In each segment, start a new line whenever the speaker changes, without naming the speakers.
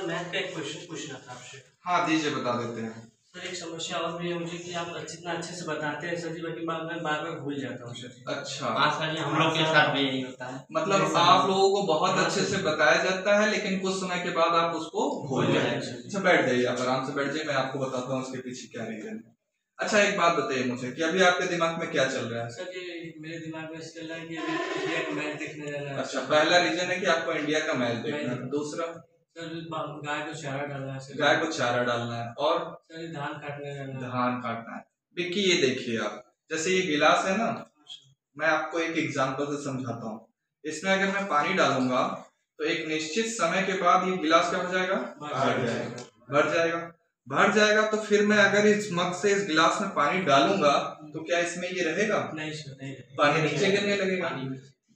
Sir math का एक question पूछना था आपसे।
हाँ दीजिए बता देते हैं।
सर एक समस्या और भी है मुझे कि आप जितना अच्छे से बताते हैं सर जी लेकिन बाद में बार बार भूल जाता हूँ सर
अच्छा।
हाँ सर जी हम लोग के साथ भी यही होता है।
मतलब आप लोगों को बहुत अच्छे से बताया जाता है लेकिन कुछ समय के बाद आप उसको भूल हैं
हैं।
अच्छा बैठ जाइए आप आराम से बैठ जाइए मैं आपको बताता हूँ उसके पीछे क्या रीजन है। अच्छा एक बात बताइए मुझे कि अभी आपके दिमाग में क्या चल रहा है?
सर जी मेरे दिमाग में चल रहा है कि अभी इंडिया का मैच देखने जाना है।
अच्छा पहला रीजन है कि आपको इंडिया का मैच देखना है। दूसरा?
सर गाय को चारा डालना है
गाय को चारा डालना है और
सर धान काटने जाना है।
धान काटना है। विक्की ये देखिए आप जैसे ये गिलास है ना मैं आपको एक एग्जांपल से समझाता हूँ। इसमें अगर मैं पानी डालूँगा तो एक निश्चित समय के बाद ये गिलास क्या हो जाएगा? भर जाएगा। भर जाएगा। भर जाएगा तो फिर मैं अगर इस मग से इस गिलास में पानी डालूँगा तो क्या इसमें ये रहेगा?
नहीं सर नहीं
पानी नीचे गिरने लगेगा।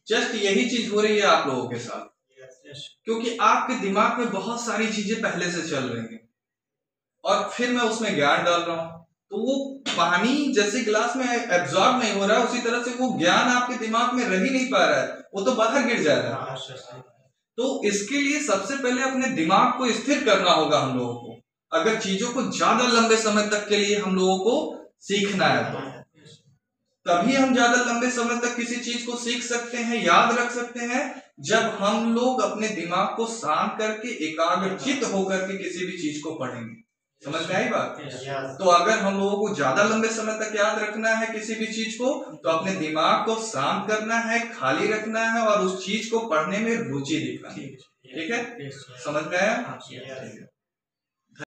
जस्ट यही चीज़ हो रही है आप लोगों के साथ। क्योंकि आपके दिमाग में बहुत सारी चीज़ें पहले से चल रही हैं। और फिर मैं उसमें ज्ञान डाल रहा हूँ। तो वो पानी जैसे गिलास में एब्जॉर्ब नहीं हो रहा है उसी तरह से वो ज्ञान आपके दिमाग में रह ही नहीं पा रहा है। वो तो बाहर गिर जा रहा है।
हाँ
तो इसके लिए सबसे पहले अपने दिमाग को स्थिर करना होगा हम लोगों को। अगर चीज़ों को ज़्यादा लंबे समय तक के लिए हम लोगों को सीखना है तो। तभी हम ज़्यादा लंबे समय तक किसी चीज़ को सीख सकते हैं याद रख सकते हैं जब हम लोग अपने दिमाग को शांत करके एकाग्रचित होकर के किसी भी चीज़ को पढ़ेंगे। समझ में आई बात? तो अगर हम लोगों को ज़्यादा लंबे समय तक याद रखना है किसी भी चीज़ को तो अपने दिमाग को शांत करना है खाली रखना है और उस चीज़ को पढ़ने में रुचि दिखानी
ठीक है।
है. समझ में आया? है।